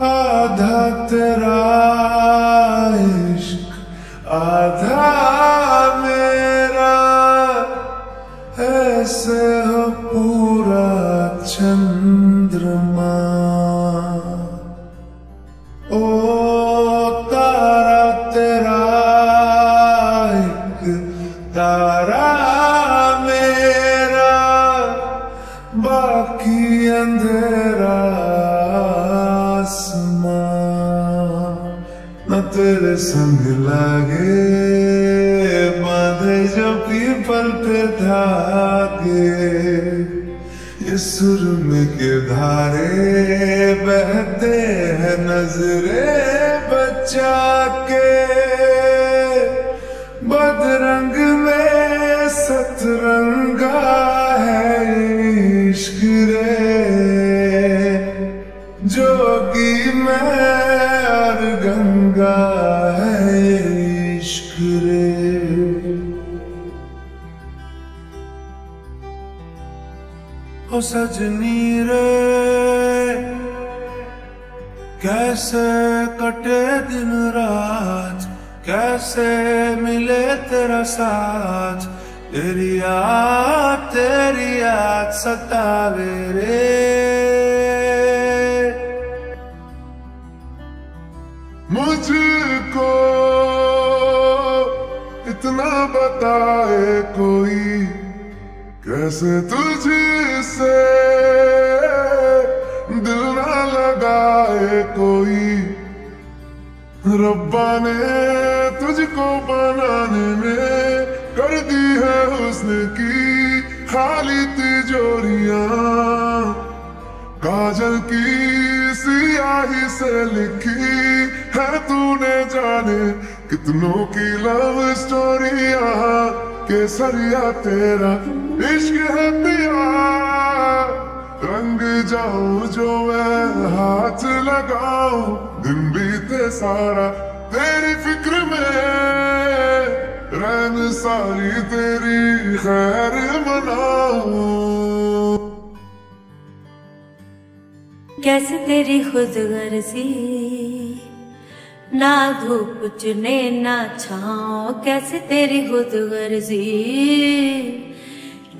आधा तेरा इश्क आधा मेरा ऐसे अंधेरा न तेरे संग लागे, बांधे जो पीपल पे धागे। ये सुरम के धारे बहते हैं नजरे बचा के। जोगी गंगा है ओ सजनी रे कैसे कटे दिन रात कैसे मिले तेरा साथ तेरी याद तेरी याद सतावे रे मुझको इतना बताए कोई? कैसे तुझसे दिल ना लगाए कोई? रब्बा ने तुझको बनाने में कर दी है उसने की खाली तिजोरिया। काजल की सियाही से लिखी है तूने जाने कितनों की लव स्टोरिया केसरिया तेरा इश्क है पिया। रंग जाऊँ जो मैं हाथ लगाऊँ, दिन बीते सारा तेरी फ़िक्र में। रैन सारी तेरी खैर मनाऊं। कैसे तेरी खुद गर्जी? ना धूप चुने ना छाओ कैसे तेरी खुद गर्जी?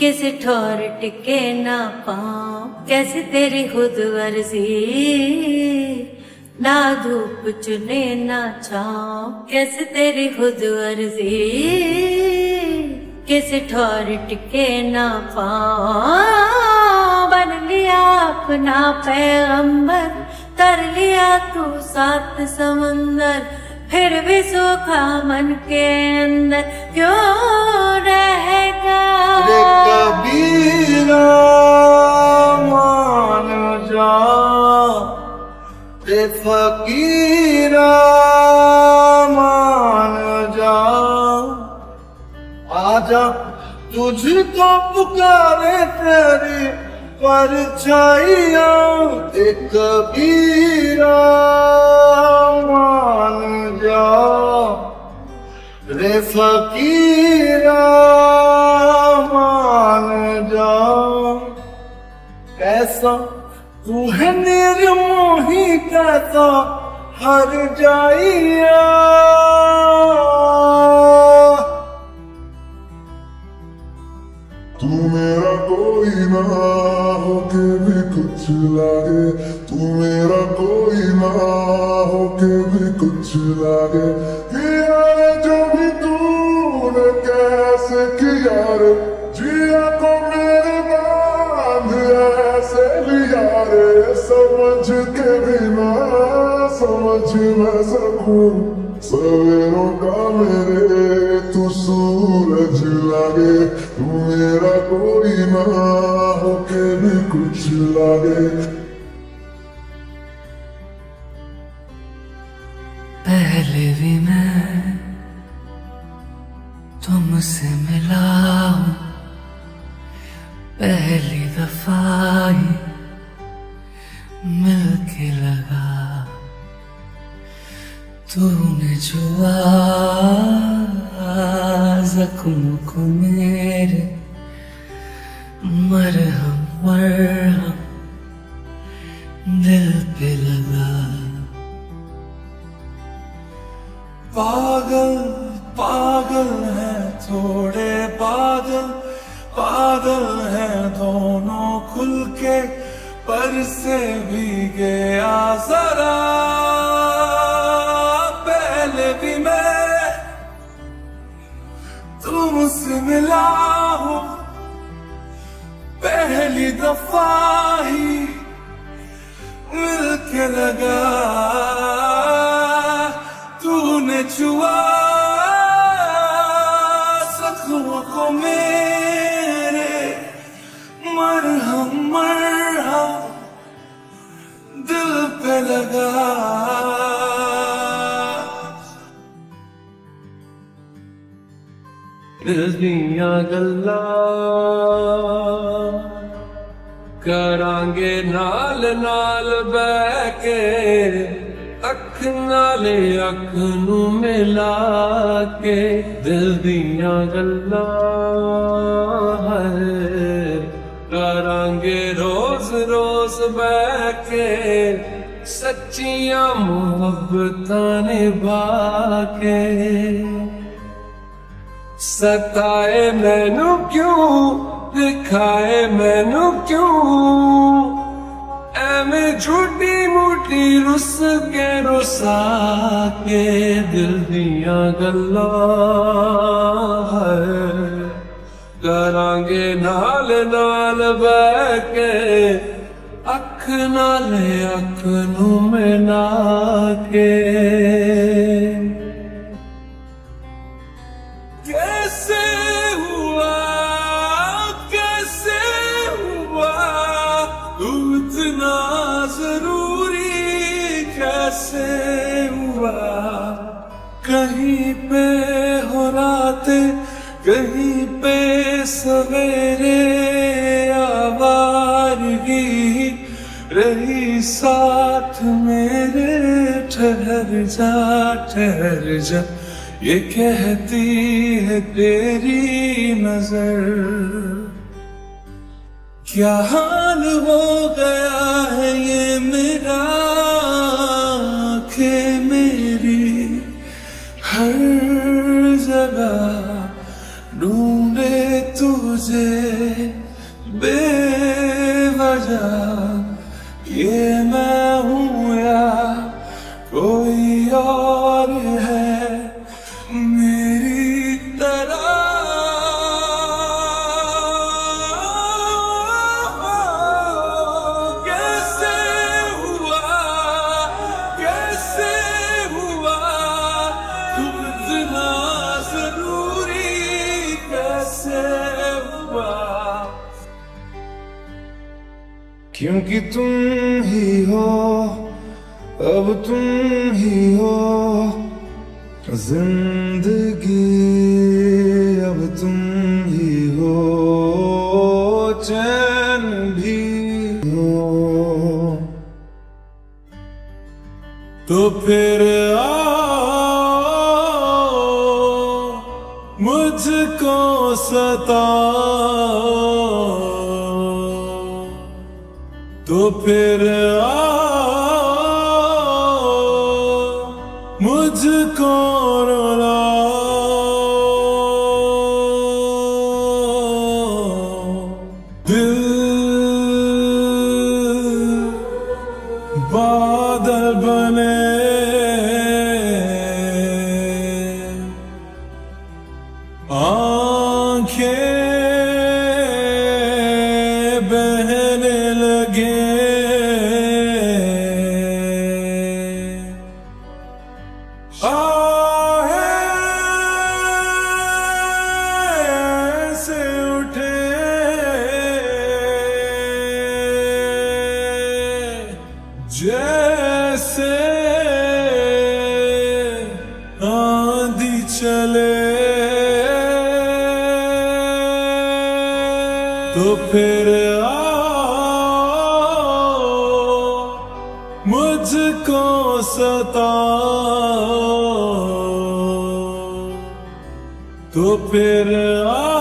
कैसे ठोर टिके ना पाओ कैसे तेरी खुद गर्जी? ना धूप चुने ना छाओ कैसे तेरी खुद गर्जी? कैसे ठोर टिके ना पाओ बन लिया अपना पैगंबर। तर लिया तू सात समंदर, फिर भी सूखा मन के अंदर क्यों रहेगा? कबीरा मान जा। रे फकीरा, मान जा। आजा तुझको पुकारे तेरी परछाइया एक कबीरा मान जा। रे फकीरा मान जा। कैसा तू है निर्मोही, कैसा हर जाइया। तू मेरा कोई ना के भी कुछ लागे, तू मेरा कोई ना हो के भी कुछ लागे। किया जो भी तूने कैसे किया रे, जिया को मेरे बाँध ऐसे लिया रे। समझ के भी ना समझ मैं सकूँ, सवेरों का मेरे तू सूरज लागे। मेरा कोई ना हो के भी कुछ लागे पहले भी मैं तुमसे मिला हूँ। पहली दफ़ा ही मिल के लगा। तूने जुआ मरहम मरहम, दिल पे लगा। पागल पागल है थोड़े बादल बादल है दोनों खुल के, पर से भी गया जरा। पहले भी मैं तुमसे मिला पहली दफ़ा ही मिल के लगा। तूने छुआ दिया गल्ला करांगे नाल नाल बह के अख नाले अख नू मिला के। दिल दिया गल्ला करांगे रोज रोज बह के सच्चियाँ मोहब्बत निभा के। सताए मैनू क्यों दिखाए मैनू क्यों ਐਵੇਂ ਝੂਠੀ ਮੂਠੀ ਰੁੱਸ ਕੇ ਰੁਸਾ ਕੇ ਦਿਲ ਦੀਆਂ ਗੱਲਾਂ ਹੈ ਕਰਾਂਗੇ ਨਾਲ ਨਾਲ ਬਹਿ ਕੇ ਅੱਖ ਨਾਲ ਅੱਖ ਨੂੰ ਮਿਲਾ ਕੇ कहीं पे सवेरे आवारगी रही साथ मेरे, ठहर जा ठहर जा। ये कहती है तेरी नज़र। क्या हाल हो गया और है मेरी तरह। कैसे हुआ कैसे हुआ, तुम इतना ज़रूरी कैसे हुआ? क्योंकि तुम ही हो अब तुम ही हो ज़िंदगी, अब तुम ही हो चैन भी हो। तो फिर आओ, मुझको सताओ। तो फिर आओ मुझको रुलाओ दिल बादल बने आँखें चले। तो फिर आओ मुझको सताओ। तो फिर आ